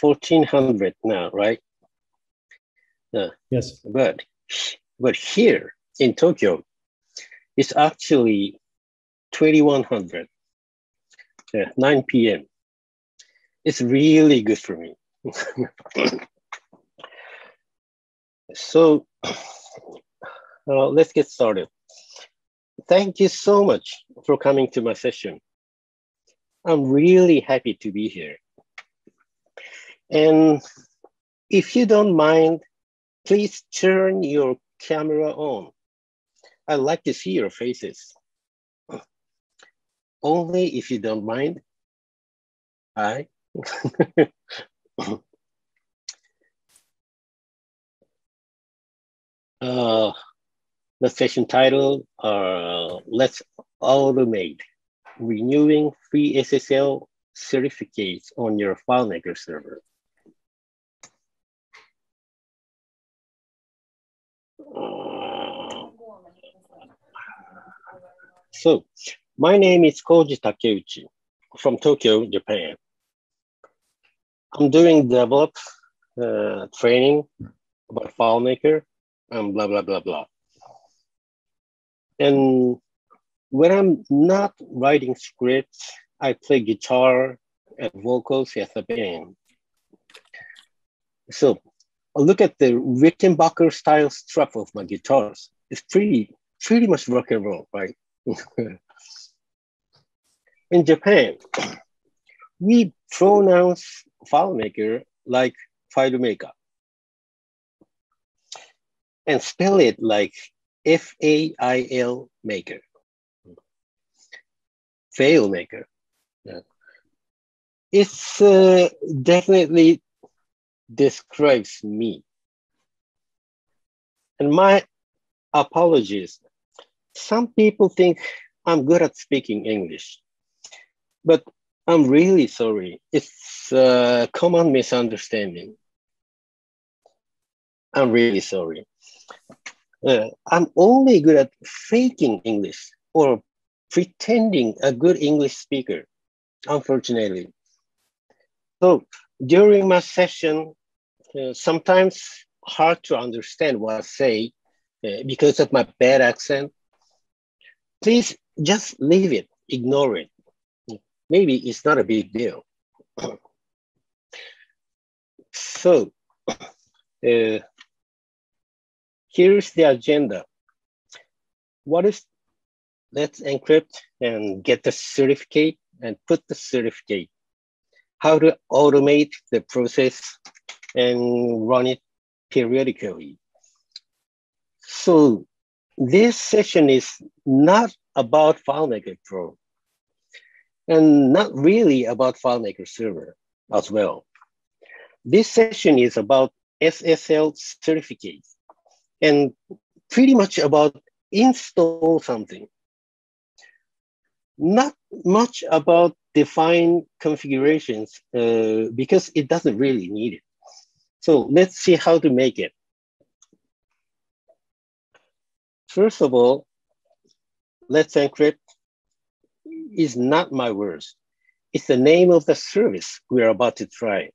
it's 1400 now, right? Uh, yes. But, but here in Tokyo, it's actually 2100, yeah, 9 p.m. It's really good for me. so uh, let's get started. Thank you so much for coming to my session. I'm really happy to be here. And if you don't mind, please turn your camera on. I'd like to see your faces. Only if you don't mind. Hi. uh, the session title uh, Let's Automate Renewing Free SSL Certificates on Your FileMaker server. So, my name is Koji Takeuchi from Tokyo, Japan. I'm doing develop uh, training about FileMaker and blah, blah, blah, blah. And when I'm not writing scripts, I play guitar and vocals as a band. So look at the Rickenbacker style strap of my guitars. It's pretty, pretty much rock and roll, right? In Japan, we pronounce FileMaker like FileMaker and spell it like F A I L maker. Fail maker. Yeah. It's uh, definitely describes me. And my apologies. Some people think I'm good at speaking English, but I'm really sorry. It's a common misunderstanding. I'm really sorry. Uh, I'm only good at faking English or pretending a good English speaker, unfortunately. So during my session, uh, sometimes hard to understand what I say uh, because of my bad accent. Please just leave it, ignore it. Maybe it's not a big deal. so, uh, here's the agenda. What is, let's encrypt and get the certificate and put the certificate. How to automate the process and run it periodically. So this session is not about FileMaker Pro and not really about FileMaker Server as well. This session is about SSL certificates and pretty much about install something. Not much about define configurations uh, because it doesn't really need it. So let's see how to make it. First of all, let's encrypt is not my words. It's the name of the service we're about to try.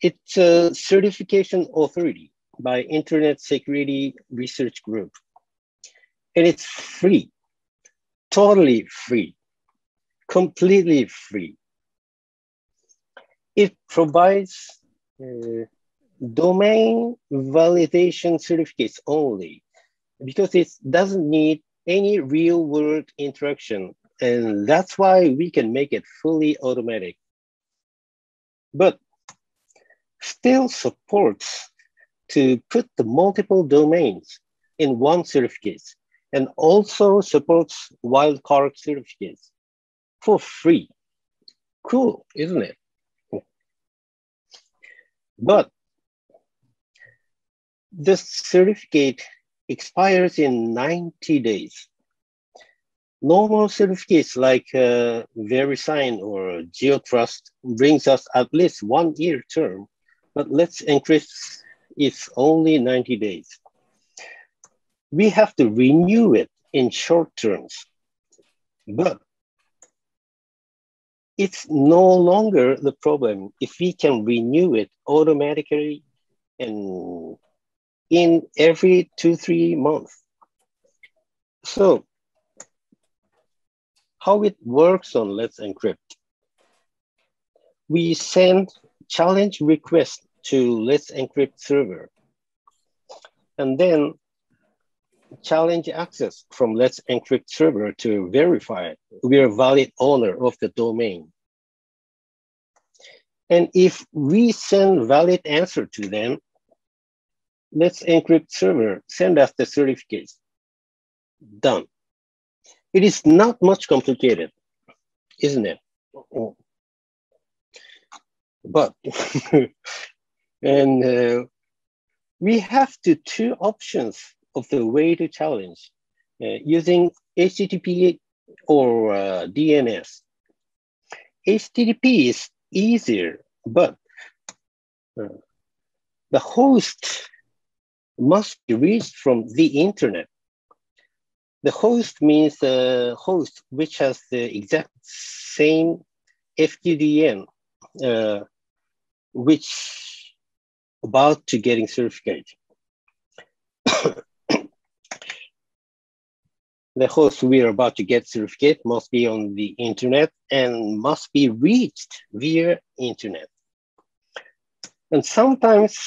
It's a certification authority by Internet Security Research Group. And it's free, totally free, completely free. It provides uh, domain validation certificates only because it doesn't need any real world interaction. And that's why we can make it fully automatic. But still supports to put the multiple domains in one certificate and also supports wildcard certificates for free. Cool, isn't it? But the certificate expires in 90 days. Normal certificates like uh, VeriSign or GeoTrust brings us at least one year term, but Let's Encrypt it's only 90 days. We have to renew it in short terms. But it's no longer the problem if we can renew it automatically and in every two, three months. So how it works on Let's Encrypt. We send challenge request to Let's Encrypt server. And then challenge access from Let's Encrypt server to verify we are valid owner of the domain. And if we send valid answer to them, Let's Encrypt server send us the certificates. Done. It is not much complicated, isn't it? But, and uh, we have the two options of the way to challenge uh, using HTTP or uh, DNS. HTTP is easier, but uh, the host must be reached from the internet. The host means the host which has the exact same FQDN, uh, which about to getting certificate. The host we are about to get certificate must be on the internet and must be reached via internet. And sometimes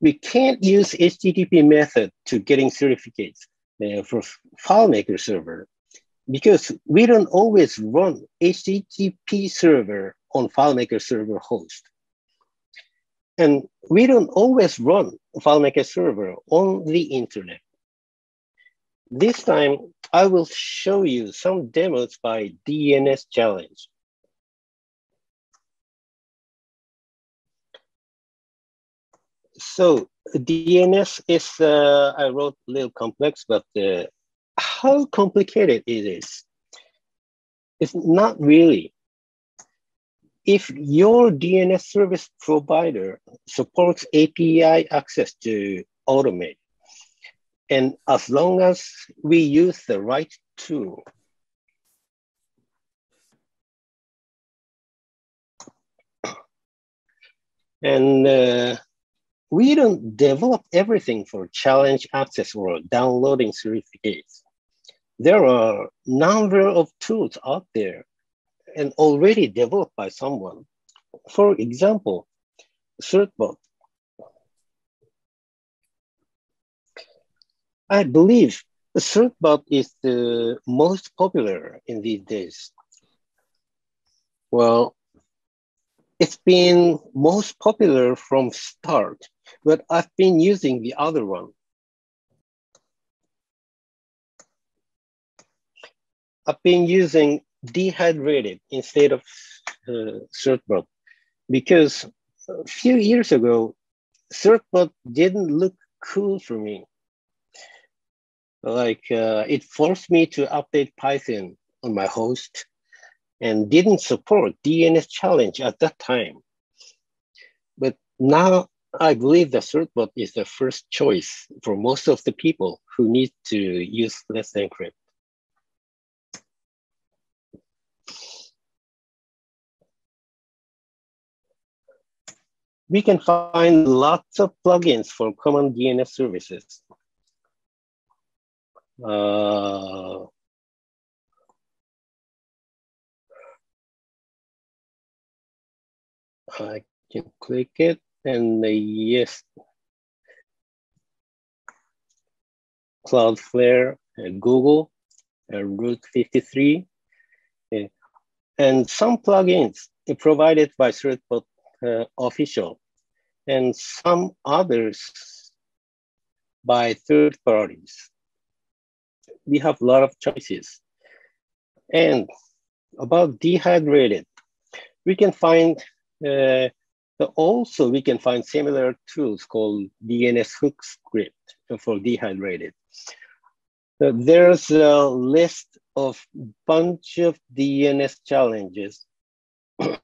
we can't use HTTP method to getting certificates uh, for FileMaker server because we don't always run HTTP server on FileMaker server host. And we don't always run FileMaker server on the internet. This time, I will show you some demos by DNS Challenge. So DNS is, uh, I wrote a little complex, but uh, how complicated it is? It's not really. If your DNS service provider supports API access to automate, and as long as we use the right tool, and uh, we don't develop everything for challenge access or downloading certificates. There are number of tools out there and already developed by someone. For example, Certbot I believe the Certbot is the most popular in these days. Well, it's been most popular from start, but I've been using the other one. I've been using dehydrated instead of uh, Certbot because a few years ago, Certbot didn't look cool for me like uh, it forced me to update Python on my host and didn't support DNS challenge at that time. But now I believe the certbot is the first choice for most of the people who need to use Let's Encrypt. We can find lots of plugins for common DNS services. Uh, I can click it and yes, Cloudflare, Google, Route 53, uh, and some plugins provided by Certbot uh, official, and some others by third parties we have a lot of choices. And about dehydrated, we can find, uh, also we can find similar tools called DNS hook script for dehydrated. So there's a list of bunch of DNS challenges, uh,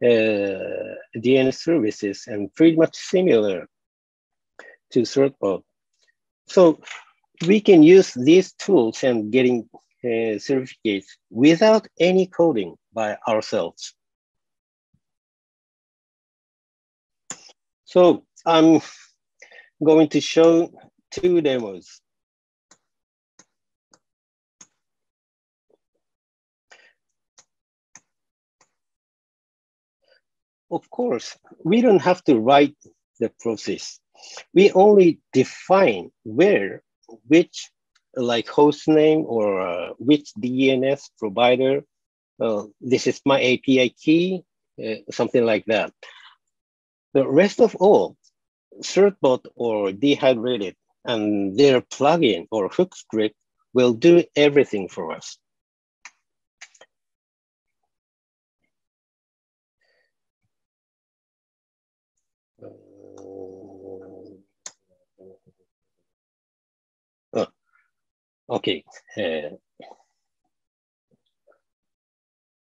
DNS services, and pretty much similar to Certbot. So we can use these tools and getting uh, certificates without any coding by ourselves. So I'm going to show two demos. Of course, we don't have to write the process. We only define where, which, like host name or uh, which DNS provider, uh, this is my API key, uh, something like that. The rest of all, certbot or dehydrated and their plugin or hook script will do everything for us. Okay. Uh,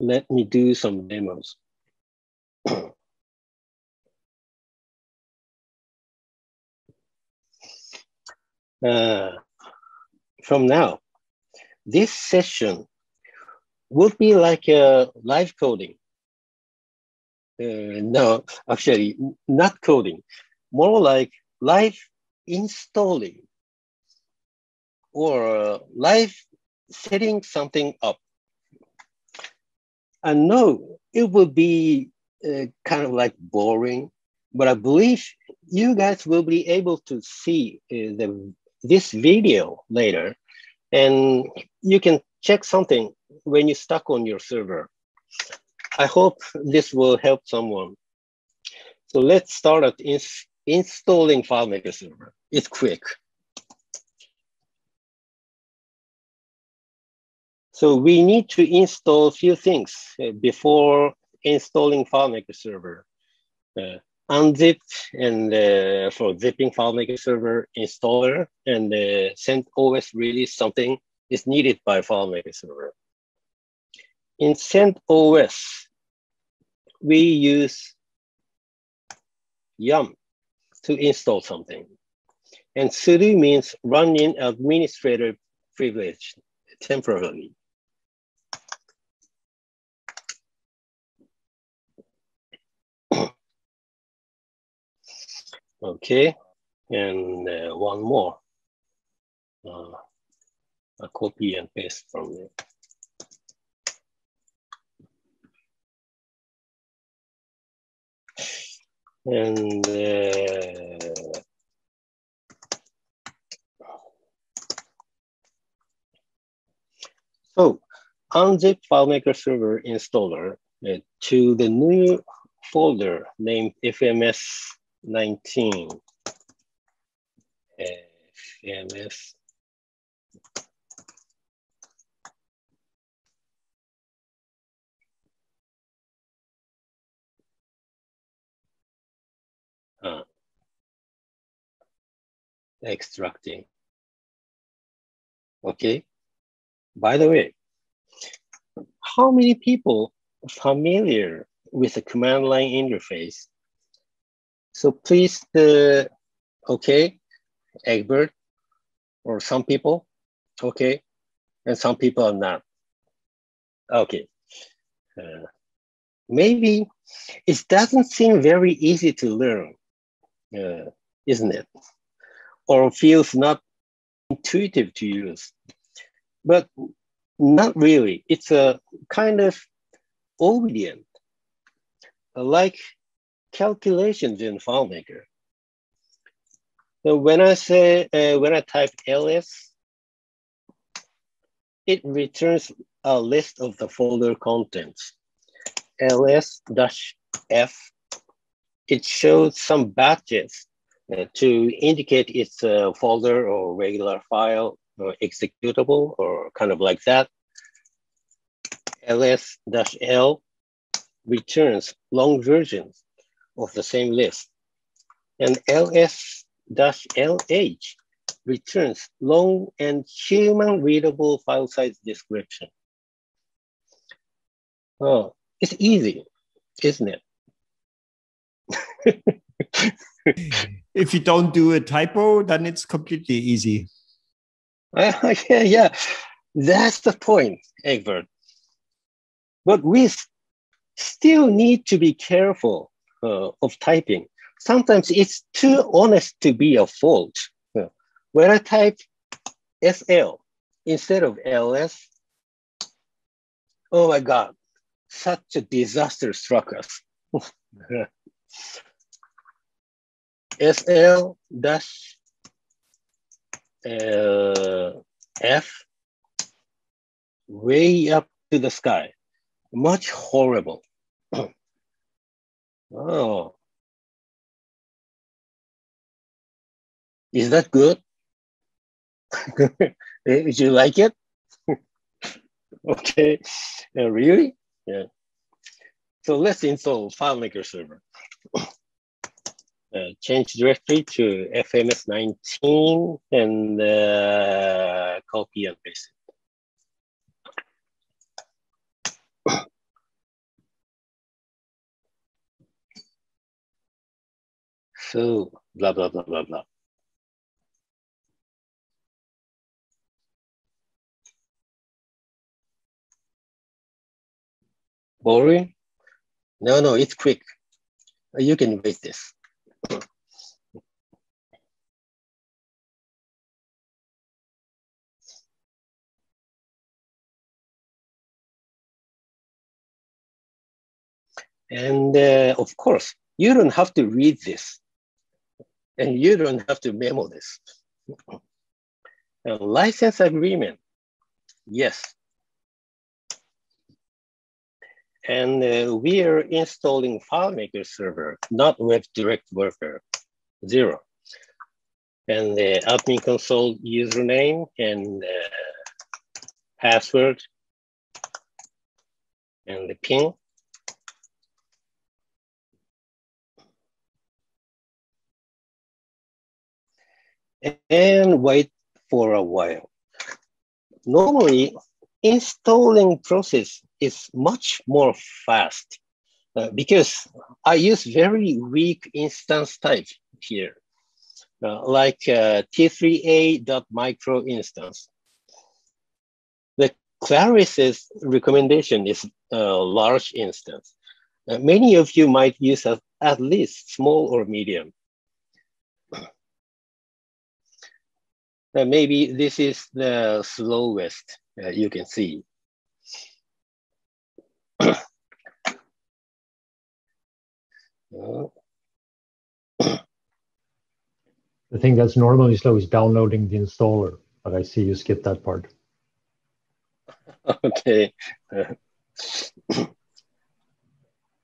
let me do some demos. uh, from now, this session will be like a live coding. Uh, no, actually, not coding, more like live installing or life setting something up. I know it will be uh, kind of like boring, but I believe you guys will be able to see uh, the, this video later and you can check something when you're stuck on your server. I hope this will help someone. So let's start at ins installing FileMaker Server. It's quick. So we need to install a few things uh, before installing FileMaker Server. Uh, unzipped and uh, for zipping FileMaker Server installer and uh, CentOS release something is needed by FileMaker Server. In CentOS, we use yum to install something. And sudo means running administrator privilege temporarily. Okay, and uh, one more. Uh, a copy and paste from there. And uh, so unzip FileMaker Server installer uh, to the new folder named FMS 19 FMS uh, extracting. Okay. By the way, how many people familiar with the command line interface so please, uh, okay, Egbert, or some people, okay, and some people are not. Okay. Uh, maybe it doesn't seem very easy to learn, uh, isn't it? Or feels not intuitive to use. But not really. It's a kind of obedient, like calculations in FileMaker. So when I say, uh, when I type ls, it returns a list of the folder contents. ls-f, it shows some batches uh, to indicate it's a folder or regular file or executable or kind of like that. ls-l returns long versions of the same list. And ls-lh returns long and human readable file size description. Oh, it's easy, isn't it? if you don't do a typo, then it's completely easy. Uh, yeah, yeah, that's the point, Egbert. but we still need to be careful uh, of typing. Sometimes it's too honest to be a fault. When I type SL instead of LS, oh my God, such a disaster struck us. SL dash uh, F way up to the sky. Much horrible. Oh. Is that good? Did you like it? okay, uh, really? Yeah. So let's install FileMaker server. Uh, change directory to FMS19 and uh, copy and paste it. So blah, blah, blah, blah, blah. Boring? No, no, it's quick. You can wait this. And uh, of course, you don't have to read this and you don't have to memo this. License agreement, yes. And uh, we are installing FileMaker server, not Web Direct Worker, zero. And the admin console username and uh, password and the pin. And wait for a while. Normally, installing process is much more fast uh, because I use very weak instance type here, uh, like uh, T3A.micro instance. The Claris's recommendation is a large instance. Uh, many of you might use a, at least small or medium. Maybe this is the slowest uh, you can see. The thing that's normally slow is downloading the installer, but I see you skip that part. okay. yeah.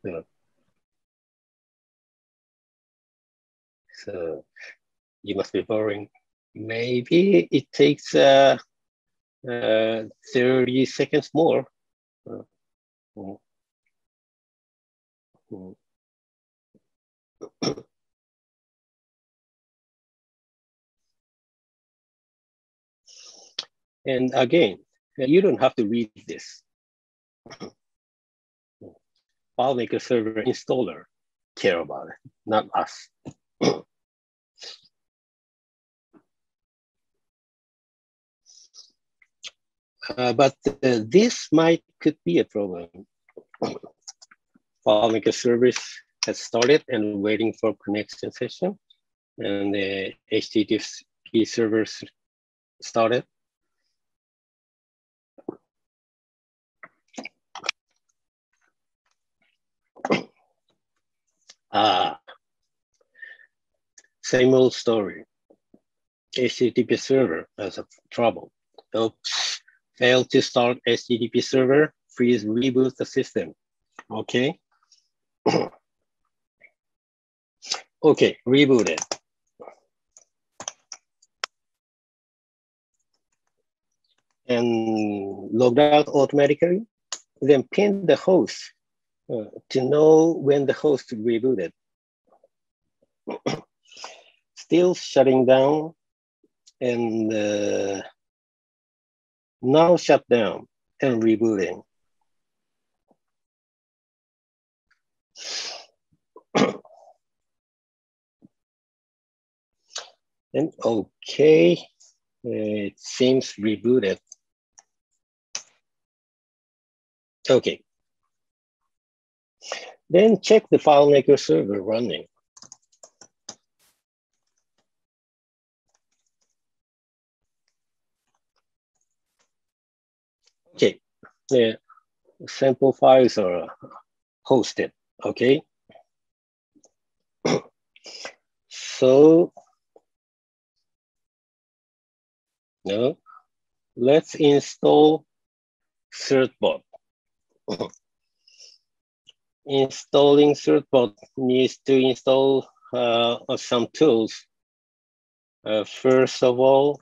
So you must be boring. Maybe it takes uh, uh, 30 seconds more. Mm. and again, you don't have to read this. FileMaker server installer care about it, not us. Uh, but uh, this might could be a problem. FileMaker service has started and waiting for connection session, and the HTTP servers started. Ah, same old story. HTTP server has a trouble. Oops failed to start HTTP server, please reboot the system. Okay. okay, reboot it. And logged out automatically, then pin the host uh, to know when the host rebooted. Still shutting down and uh, now shut down and rebooting. and okay, it seems rebooted. Okay, Then check the FileMaker server running. Okay, the sample files are hosted, okay? so, no, let's install certbot. Installing certbot needs to install uh, some tools. Uh, first of all,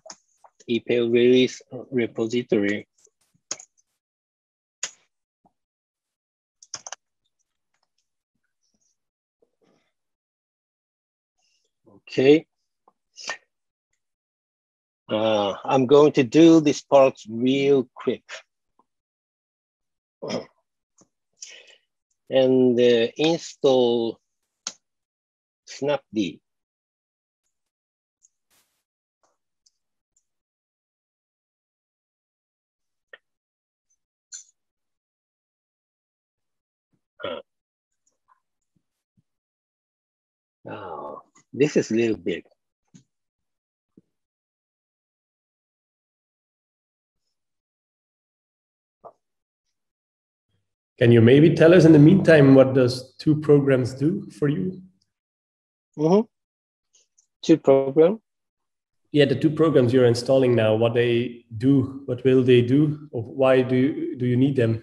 EPEL release repository. Okay. Uh, I'm going to do this part real quick. and uh, install snapd. Oh, this is a little big. Can you maybe tell us in the meantime what those two programs do for you? Mm-hmm. Two program. Yeah, the two programs you're installing now, what they do, what will they do, or why do you, do you need them?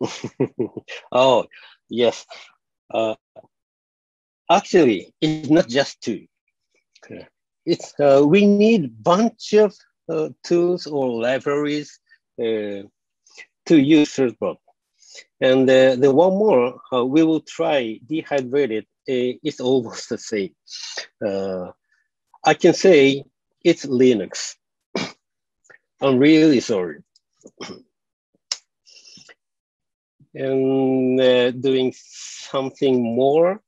oh, yes. Uh, actually, it's not just two. It's uh, we need bunch of uh, tools or libraries uh, to use certbot. And uh, the one more, uh, we will try dehydrated. Uh, it's almost the same. Uh, I can say it's Linux. I'm really sorry. and uh, doing something more.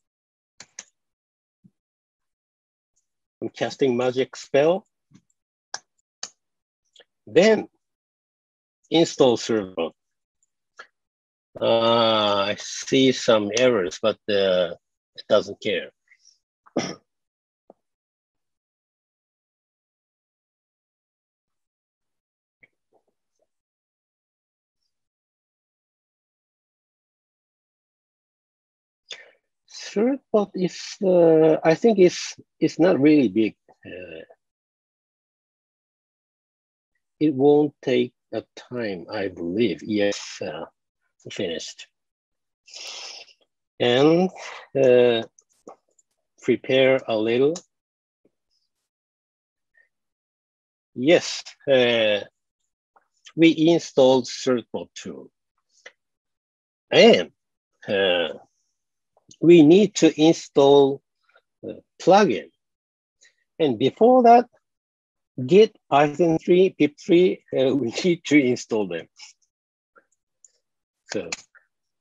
I'm casting magic spell. Then install certbot. Uh, I see some errors, but uh, it doesn't care. Certbot is, uh, I think it's, it's not really big. Uh, it won't take a time, I believe. Yes, uh, finished. And uh, prepare a little. Yes, uh, we installed Certbot tool. And uh, we need to install a plugin. And before that, Git, Python 3, pip3, uh, we need to install them. So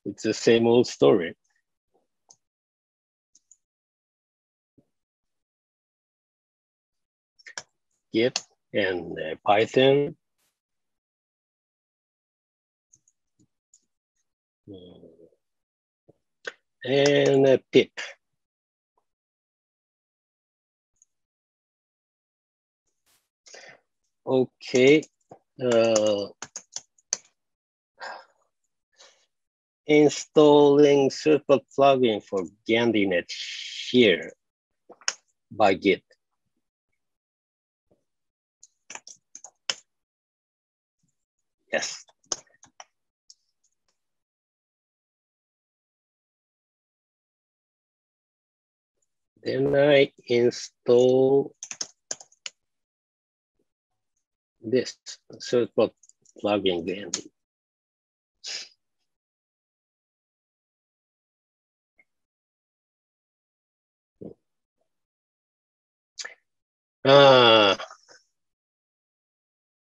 it's the same old story. Git and uh, Python. And uh, pip. Okay. Uh, installing Certbot plugin for Gandi.net here by Git. Yes. Then I install this Certbot plugin Gandi. Uh,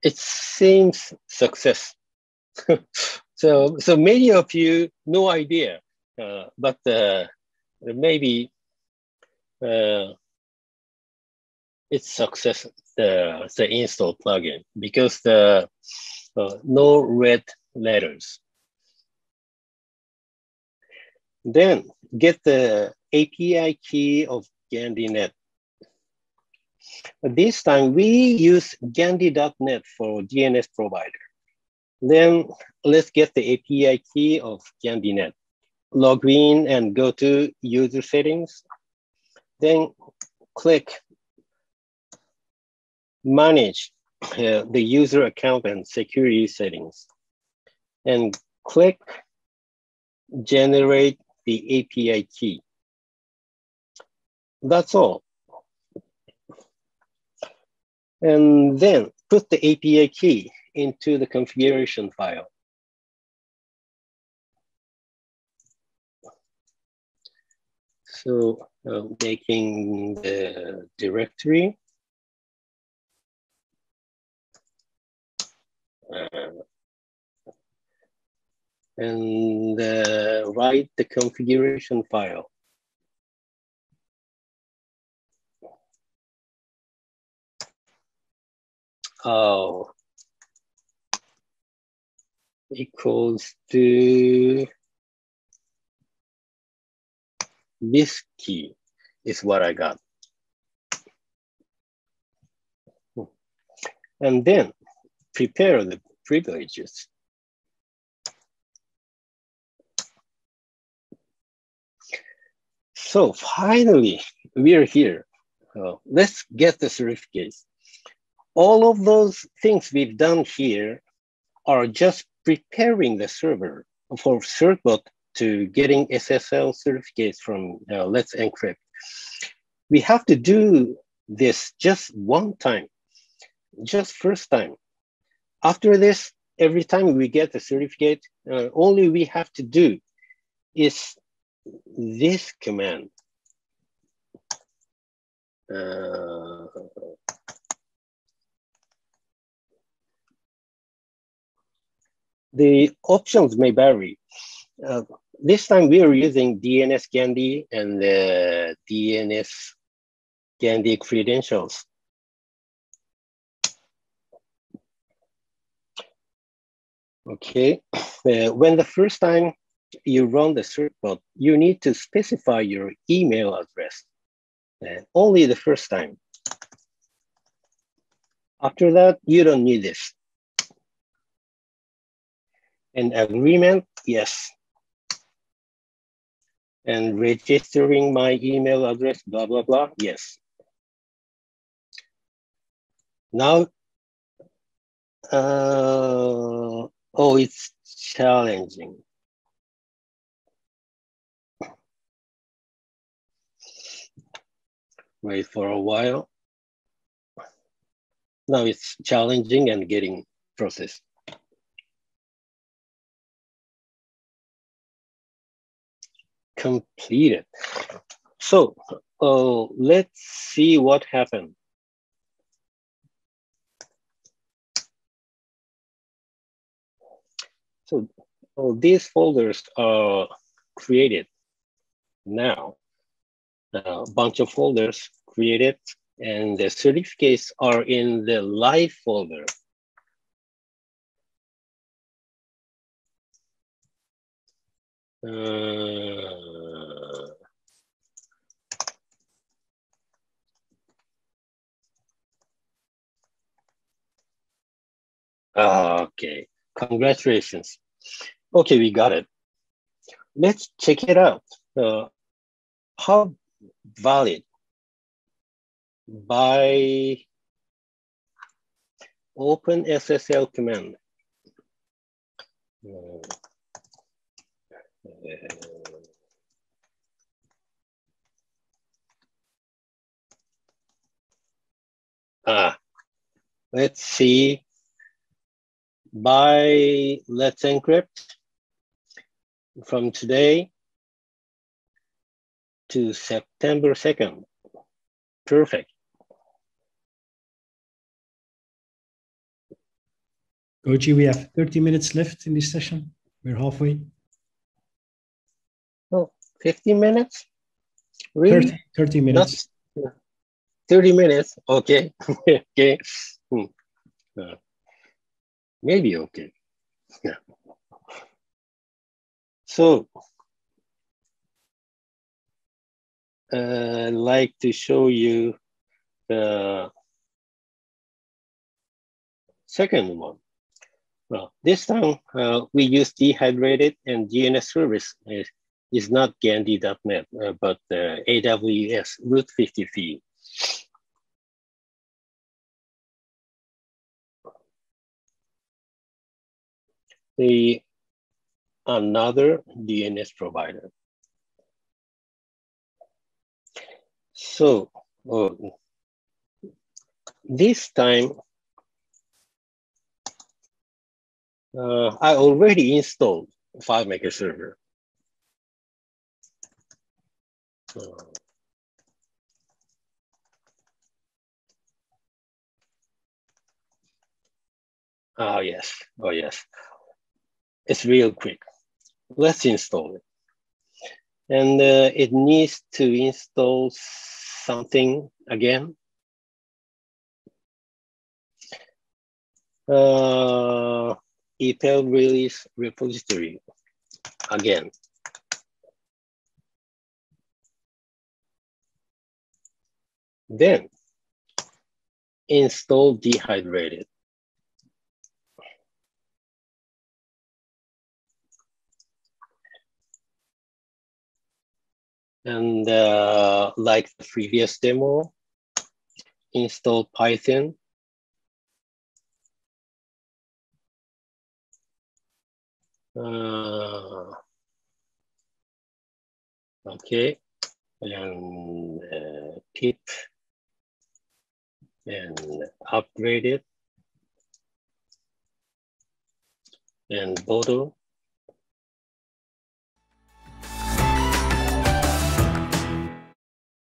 it seems success. so, so many of you, no idea, uh, but uh, maybe uh, it's success the, the install plugin because the uh, no red letters. Then get the API key of Gandi.net. This time we use Gandi.net for DNS provider. Then let's get the API key of Gandi.net. Log in and go to user settings. Then click manage uh, the user account and security settings and click generate the API key. That's all. And then put the API key into the configuration file. So uh, making the directory. Uh, and uh, write the configuration file. Oh, equals to this key is what I got. And then prepare the privileges. So finally, we are here. Uh, let's get the certificates. All of those things we've done here are just preparing the server for Certbot to getting SSL certificates from uh, Let's Encrypt. We have to do this just one time, just first time. After this, every time we get the certificate, uh, only we have to do is this command. Uh, the options may vary. Uh, this time we are using DNS Gandi and the DNS Gandi credentials. Okay, uh, when the first time you run the certbot, you need to specify your email address uh, only the first time. After that, you don't need this. An agreement, yes. And registering my email address, blah, blah, blah, yes. Now, uh, oh, it's challenging. Wait for a while. Now it's challenging and getting processed. Completed. So uh, let's see what happened. So all these folders are created now a bunch of folders created and the certificates are in the live folder. Uh, okay, congratulations. Okay, we got it. Let's check it out. Uh, how valid by open SSL command. Ah, let's see. By Let's Encrypt from today, to September 2nd. Perfect. Koji, we have 30 minutes left in this session. We're halfway. Oh, 15 minutes? Really? 30, 30 minutes. Not, 30 minutes, okay. okay. Hmm. Uh, maybe okay. Yeah. So uh, like to show you the second one. Well, this time uh, we use dehydrated and DNS service is, is not Gandi.net, uh, but uh, AWS Route 50 The another DNS provider. So uh, this time, uh, I already installed FileMaker server. Uh, Ah, yes. Oh, yes. It's real quick. Let's install it. And uh, it needs to install something again. Uh, EPEL release repository again. Then install dehydrated. And uh, like the previous demo, install Python. Uh, okay, and uh, pip and upgrade it. And Boto